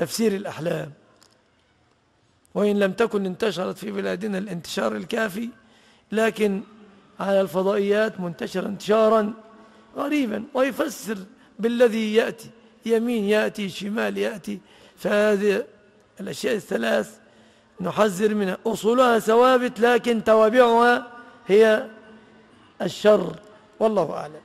تفسير الأحلام. وإن لم تكن انتشرت في بلادنا الانتشار الكافي لكن على الفضائيات منتشرة انتشارا غريبا ويفسر بالذي يأتي يمين يأتي شمال يأتي. فهذه الأشياء الثلاث نحذر منها. أصولها ثوابت لكن توابعها هي الشر. والله أعلم.